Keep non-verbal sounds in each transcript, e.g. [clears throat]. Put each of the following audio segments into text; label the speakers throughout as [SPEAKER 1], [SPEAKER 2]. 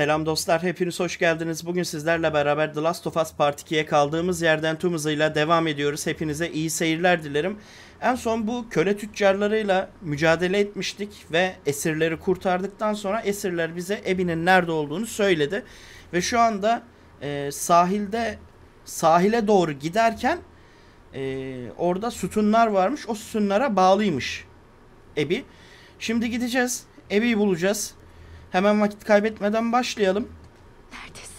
[SPEAKER 1] Selam dostlar, hepiniz hoş geldiniz. Bugün sizlerle beraber The Last of Us Part 2'ye kaldığımız yerden tüm hızıyla devam ediyoruz. Hepinize iyi seyirler dilerim. En son bu köle tüccarlarıyla mücadele etmiştik ve esirleri kurtardıktan sonra esirler bize Ebi'nin nerede olduğunu söyledi. Ve şu anda e, sahilde sahile doğru giderken e, orada sütunlar varmış. O sütunlara bağlıymış Ebi. Şimdi gideceğiz. Ebi'yi bulacağız. Hemen vakit kaybetmeden başlayalım.
[SPEAKER 2] Neredesin?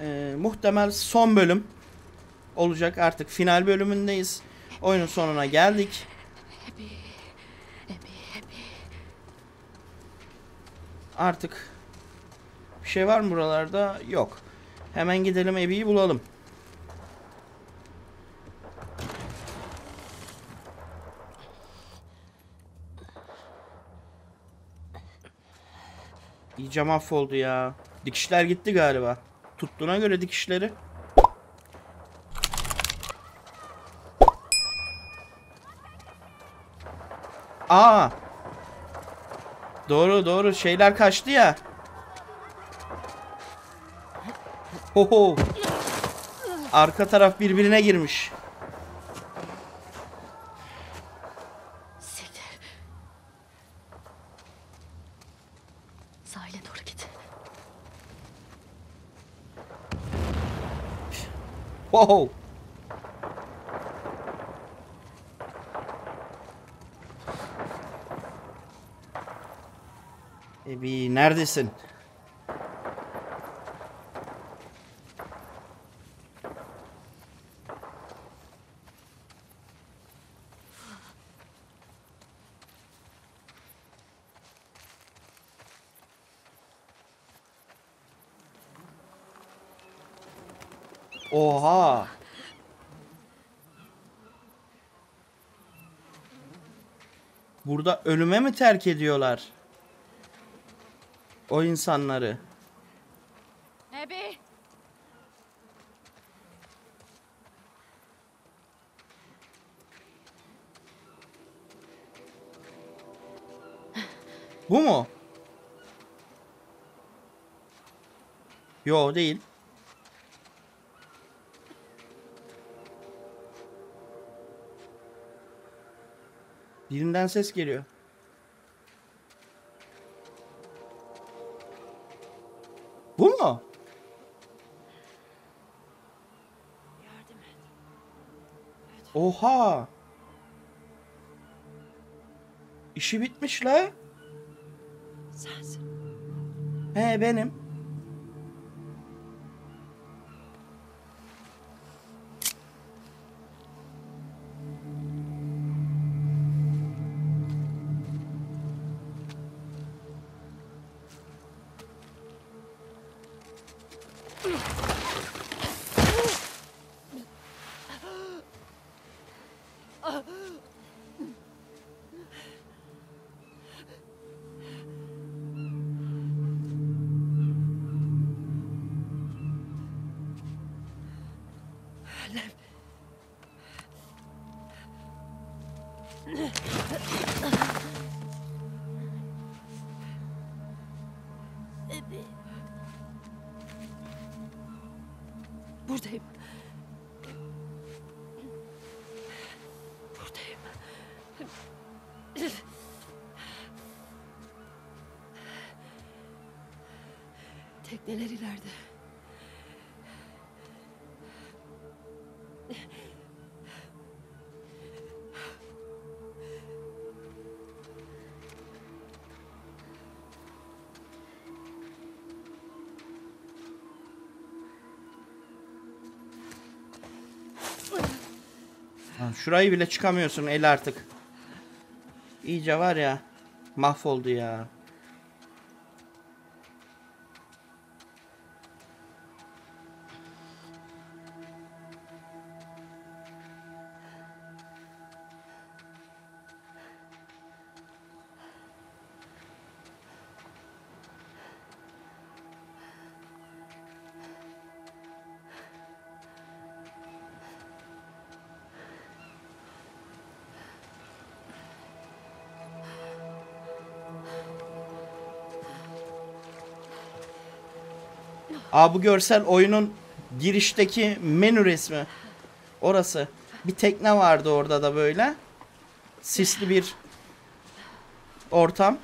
[SPEAKER 1] Ee, muhtemel son bölüm olacak artık final bölümündeyiz. Oyunun sonuna geldik. Artık bir şey var mı buralarda? Yok. Hemen gidelim Ebi'yi bulalım. İyice mahvoldu ya. Dikişler gitti galiba. Tuttuğuna göre dikişleri. Aa. Doğru doğru şeyler kaçtı ya. Hoho. Arka taraf birbirine girmiş.
[SPEAKER 2] Siktir. Sahile doğru git.
[SPEAKER 1] Ebi neredesin? Oha. Burada ölüme mi terk ediyorlar? O insanları.
[SPEAKER 2] Ebi.
[SPEAKER 1] Bu mu? Yo değil. Birinden ses geliyor. Bu mu? Oha. İşi bitmiş la.
[SPEAKER 2] Sensin.
[SPEAKER 1] He benim.
[SPEAKER 2] Tekneler ileride.
[SPEAKER 1] Şurayı bile çıkamıyorsun el artık. İyice var ya mahvoldu ya. Aa bu görsel oyunun girişteki menü resmi. Orası. Bir tekne vardı orada da böyle. Sisli bir ortam.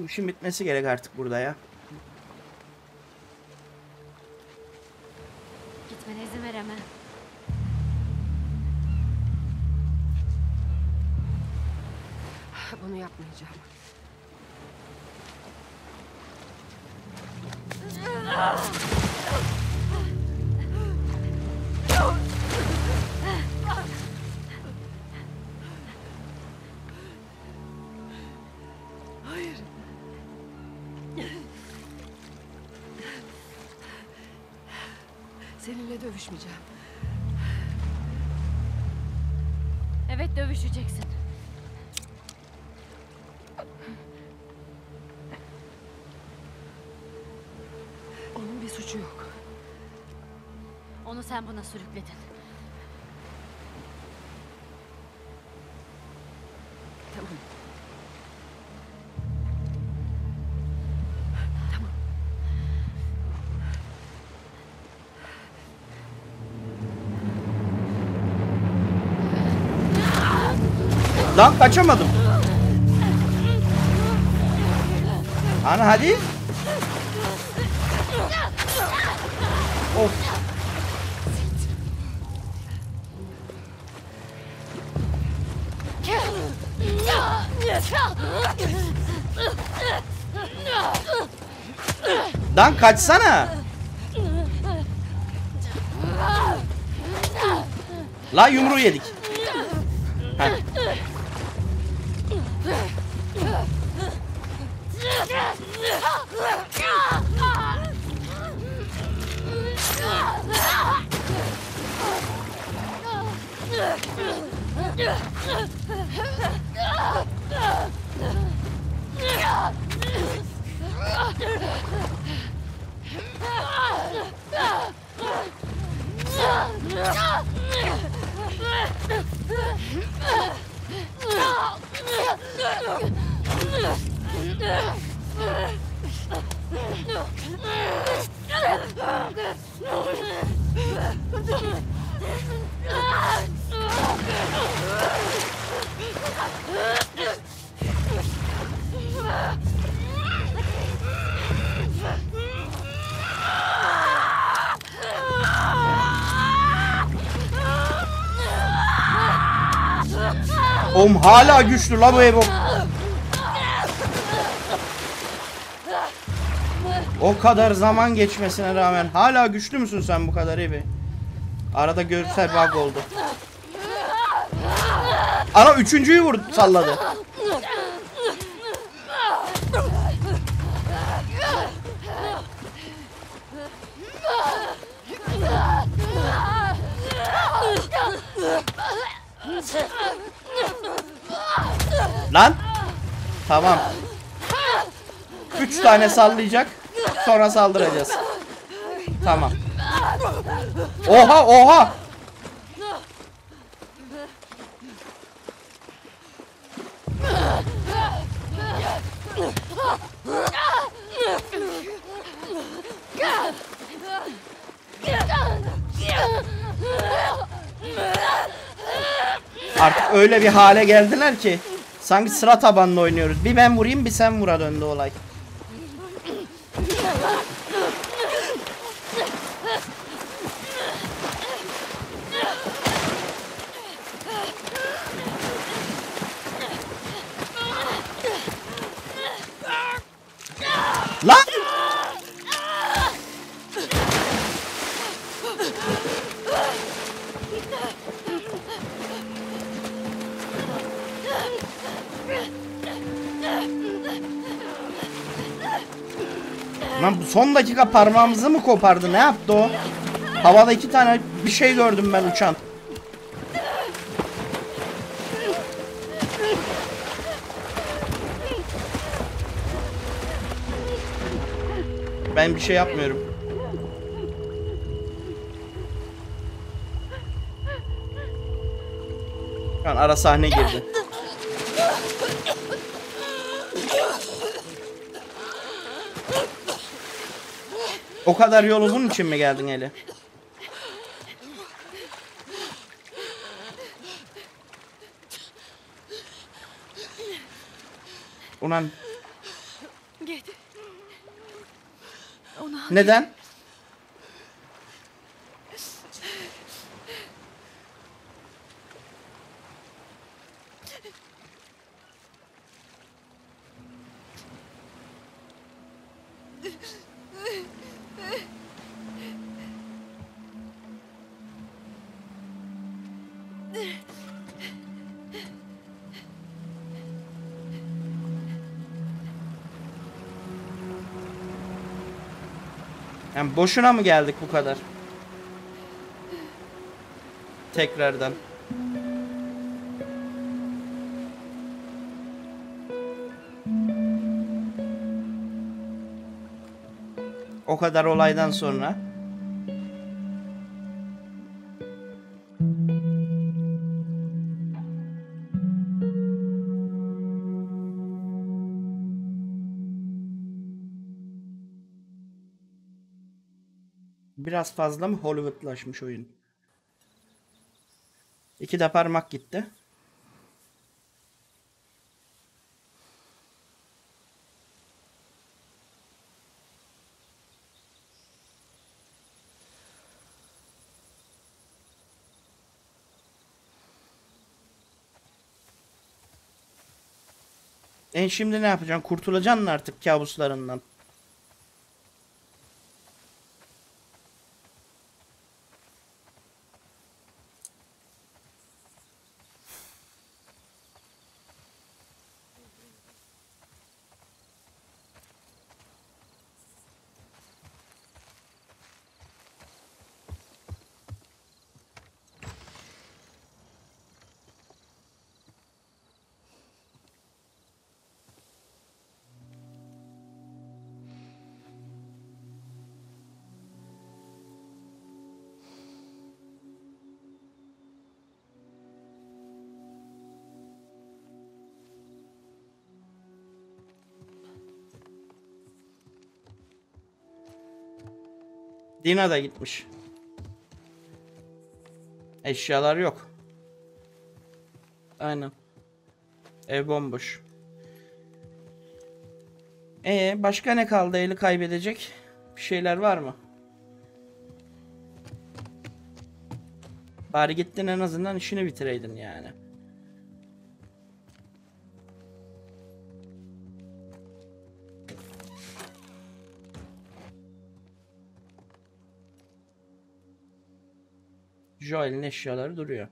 [SPEAKER 1] Bu işin bitmesi gerek artık burada ya.
[SPEAKER 2] Dövüşmeyeceğim.
[SPEAKER 3] Evet dövüşeceksin.
[SPEAKER 2] Onun bir suçu yok.
[SPEAKER 3] Onu sen buna sürükledin.
[SPEAKER 1] Lan kaçamadım. Ana hadi. Of. Lan kaçsana. La yumruğu yedik. Heh. No! Oğlum hala güçlü la bu Evo. O kadar zaman geçmesine rağmen hala güçlü müsün sen bu kadar Evi? Arada görsel bug oldu. Ana üçüncüyü vurdu salladı. Lan. Tamam. Üç tane sallayacak. Sonra saldıracağız. Tamam. Oha oha. Artık öyle bir hale geldiler ki sanki sıra tabanlı oynuyoruz. Bir ben vurayım bir sen vura döndü olay. Lan son dakika parmağımızı mı kopardı? Ne yaptı o? Havada iki tane bir şey gördüm ben uçan. Ben bir şey yapmıyorum. Ara sahne girdi. O kadar yolu bunun için mi geldin Eli? Ulan neden? Boşuna mı geldik bu kadar? Tekrardan. O kadar olaydan sonra. Biraz fazla mı Hollywoodlaşmış oyun? İki de parmak gitti. E şimdi ne yapacaksın? Kurtulacaksın artık kabuslarından. Dina da gitmiş. Eşyalar yok. Aynen. Ev bomboş. Ee, başka ne kaldı eli kaybedecek? Bir şeyler var mı? Bari gittin en azından işini bitireydin yani. Joel'in eşyaları duruyor.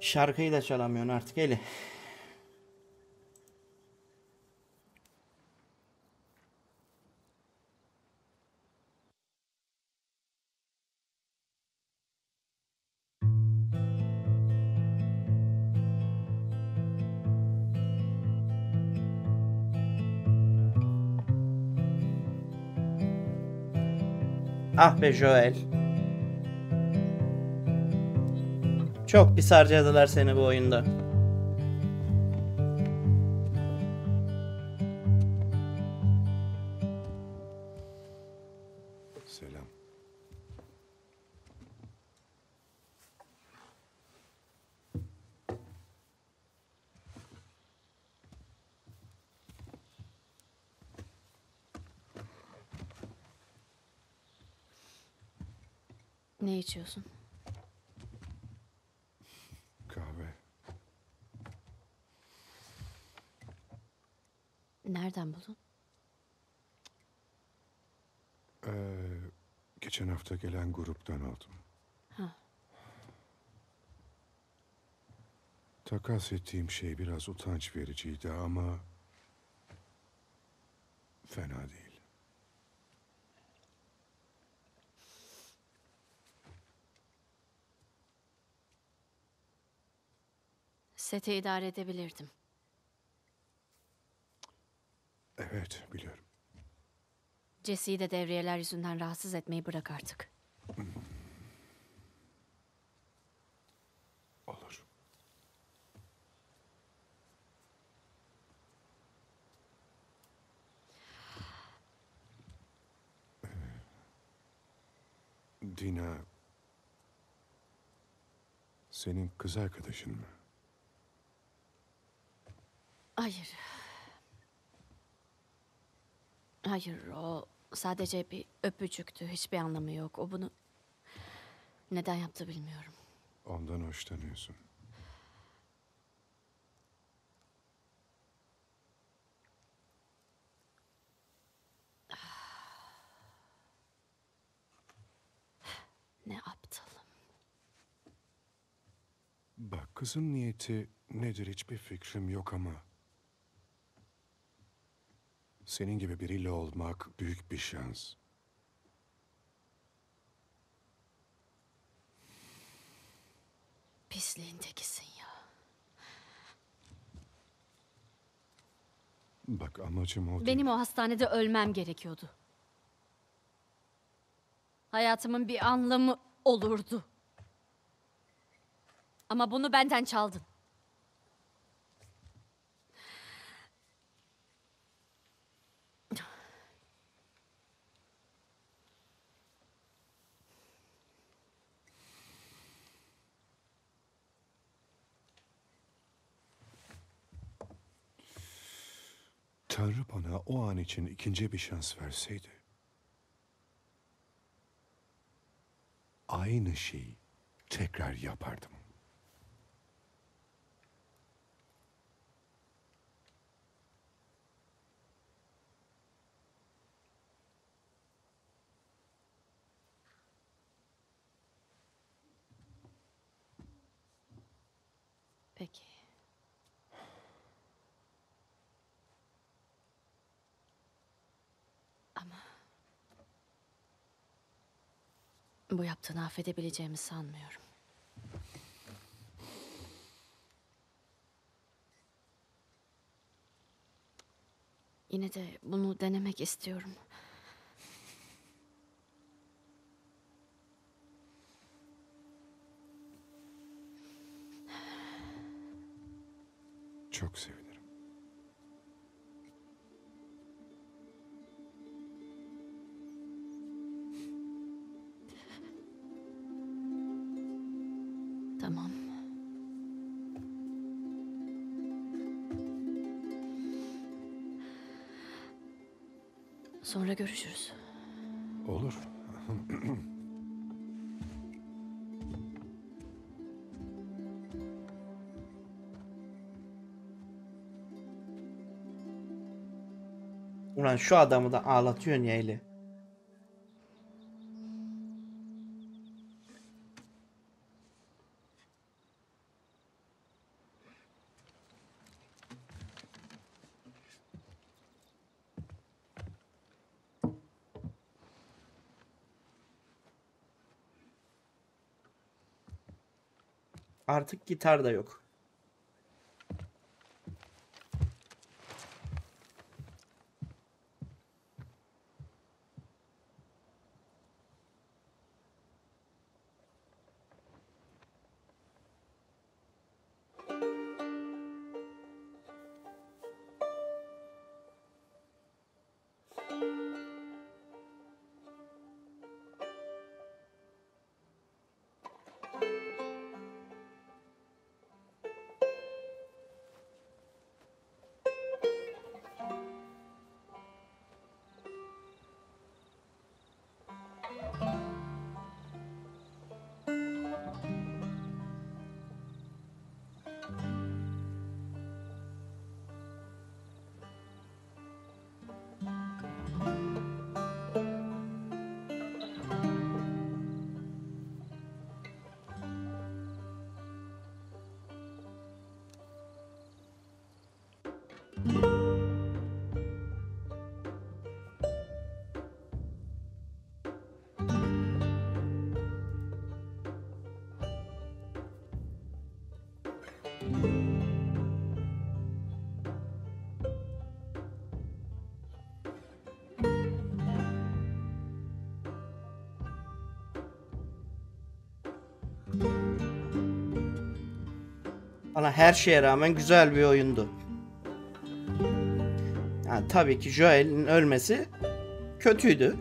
[SPEAKER 1] Şarkıyı da çalamıyorsun artık Eli. Ah be Joel. Çok pis harcadılar seni bu oyunda.
[SPEAKER 4] Selam.
[SPEAKER 3] Ne içiyorsun? Nereden buldun?
[SPEAKER 4] Ee, geçen hafta gelen gruptan aldım.
[SPEAKER 3] Ha.
[SPEAKER 4] Takas ettiğim şey biraz utanç vericiydi ama fena değil.
[SPEAKER 3] Sete idare edebilirdim.
[SPEAKER 4] Evet biliyorum.
[SPEAKER 3] Jesse'yi de devriyeler yüzünden rahatsız etmeyi bırak artık.
[SPEAKER 4] Olur. Ee, Dina senin kız arkadaşın mı?
[SPEAKER 3] Hayır. Hayır o sadece bir öpücüktü. Hiçbir anlamı yok. O bunu neden yaptı bilmiyorum.
[SPEAKER 4] Ondan hoşlanıyorsun.
[SPEAKER 3] Ne aptalım.
[SPEAKER 4] Bak kızın niyeti nedir hiçbir fikrim yok ama... Senin gibi biriyle olmak büyük bir şans.
[SPEAKER 3] Pisliğin tekisin ya.
[SPEAKER 4] Bak amacım o değil.
[SPEAKER 3] Benim o hastanede ölmem gerekiyordu. Hayatımın bir anlamı olurdu. Ama bunu benden çaldın.
[SPEAKER 4] Tanrı bana o an için ikinci bir şans verseydi... Aynı şeyi tekrar yapardım.
[SPEAKER 3] Bu yaptığını affedebileceğimi sanmıyorum. Yine de bunu denemek istiyorum.
[SPEAKER 4] Çok sevinirim.
[SPEAKER 3] Sonra görüşürüz.
[SPEAKER 4] Olur.
[SPEAKER 1] Ulan şu adamı da ağlatıyorsun ya Eli. Artık gitar da yok. Bana her şeye rağmen güzel bir oyundu. Yani tabii ki Joel'in ölmesi kötüydü.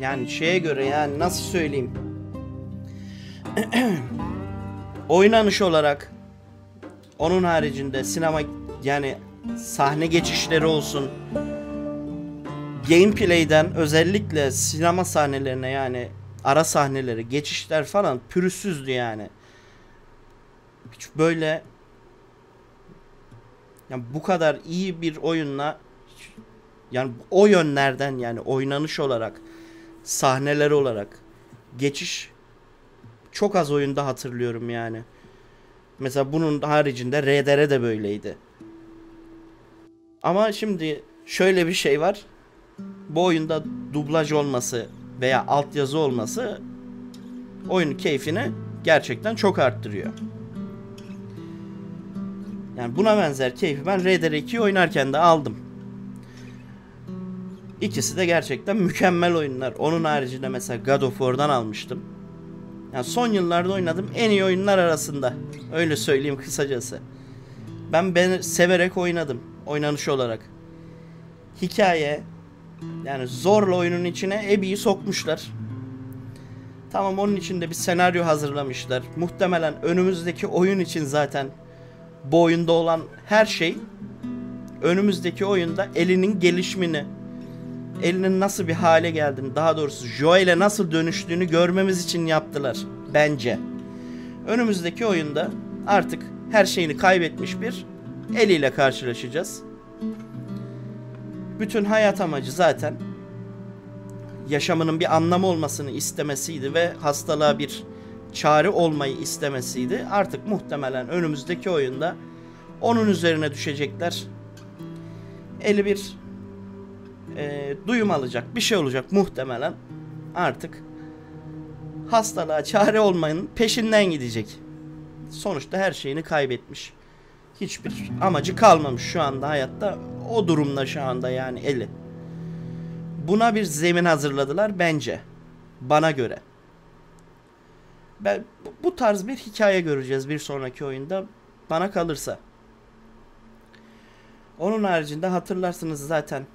[SPEAKER 1] Yani şeye göre yani nasıl söyleyeyim? [clears throat] Oynanış olarak onun haricinde sinema yani sahne geçişleri olsun. Gameplay'den özellikle sinema sahnelerine yani ara sahneleri, geçişler falan pürüzsüzdü yani. Hiç böyle yani bu kadar iyi bir oyunla yani o yönlerden yani oynanış olarak sahneler olarak geçiş çok az oyunda hatırlıyorum yani. Mesela bunun haricinde RDR de böyleydi. Ama şimdi şöyle bir şey var. Bu oyunda dublaj olması veya altyazı olması oyunun keyfini gerçekten çok arttırıyor. Yani buna benzer keyfi ben RDR 2'yi oynarken de aldım. İkisi de gerçekten mükemmel oyunlar. Onun haricinde mesela God of War'dan almıştım. Yani son yıllarda oynadığım en iyi oyunlar arasında. Öyle söyleyeyim kısacası. Ben ben severek oynadım oynanış olarak. Hikaye yani zorla oyunun içine Abby'yi sokmuşlar. Tamam onun için de bir senaryo hazırlamışlar. Muhtemelen önümüzdeki oyun için zaten bu oyunda olan her şey önümüzdeki oyunda elinin gelişimini elinin nasıl bir hale geldiğini daha doğrusu Joel'e nasıl dönüştüğünü görmemiz için yaptılar bence. Önümüzdeki oyunda artık her şeyini kaybetmiş bir eliyle karşılaşacağız. Bütün hayat amacı zaten yaşamının bir anlamı olmasını istemesiydi ve hastalığa bir çare olmayı istemesiydi. Artık muhtemelen önümüzdeki oyunda onun üzerine düşecekler. Eli bir e, duyum alacak, bir şey olacak muhtemelen. Artık hastalığa çare olmanın peşinden gidecek. Sonuçta her şeyini kaybetmiş. Hiçbir amacı kalmamış şu anda hayatta. O durumda şu anda yani eli. Buna bir zemin hazırladılar bence. Bana göre. Ben bu tarz bir hikaye göreceğiz bir sonraki oyunda. Bana kalırsa. Onun haricinde hatırlarsınız zaten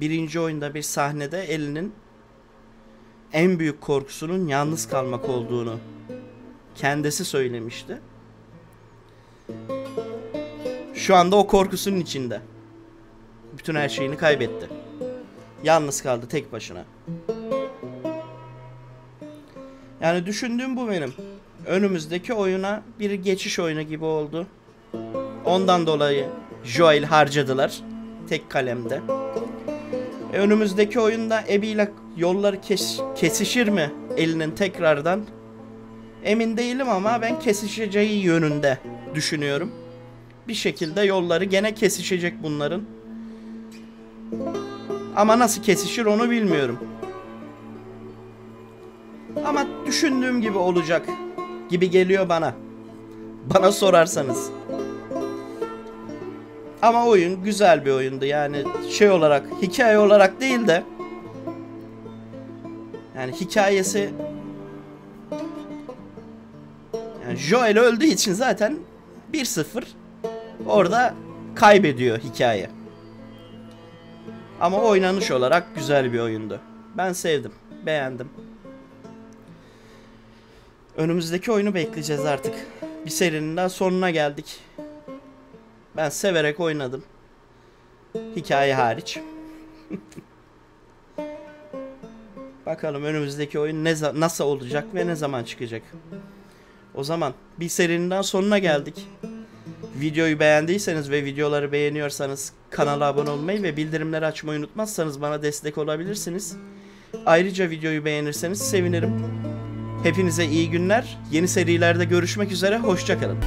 [SPEAKER 1] birinci oyunda bir sahnede elinin en büyük korkusunun yalnız kalmak olduğunu kendisi söylemişti. Şu anda o korkusunun içinde. Bütün her şeyini kaybetti. Yalnız kaldı tek başına. Yani düşündüğüm bu benim. Önümüzdeki oyuna bir geçiş oyunu gibi oldu. Ondan dolayı Joel harcadılar. Tek kalemde. E, önümüzdeki oyunda Abby ile yolları kes, kesişir mi elinin tekrardan? Emin değilim ama ben kesişeceği yönünde düşünüyorum. Bir şekilde yolları gene kesişecek bunların. Ama nasıl kesişir onu bilmiyorum. Ama düşündüğüm gibi olacak gibi geliyor bana. Bana sorarsanız. Ama oyun güzel bir oyundu. Yani şey olarak, hikaye olarak değil de yani hikayesi yani Joel öldüğü için zaten 1-0 orada kaybediyor hikaye. Ama oynanış olarak güzel bir oyundu. Ben sevdim, beğendim. Önümüzdeki oyunu bekleyeceğiz artık. Bir serinin daha sonuna geldik. Ben severek oynadım. Hikaye hariç. Bakalım önümüzdeki oyun ne nasıl olacak ve ne zaman çıkacak. O zaman bir serinin sonuna geldik. Videoyu beğendiyseniz ve videoları beğeniyorsanız kanala abone olmayı ve bildirimleri açmayı unutmazsanız bana destek olabilirsiniz. Ayrıca videoyu beğenirseniz sevinirim. Hepinize iyi günler. Yeni serilerde görüşmek üzere. Hoşçakalın.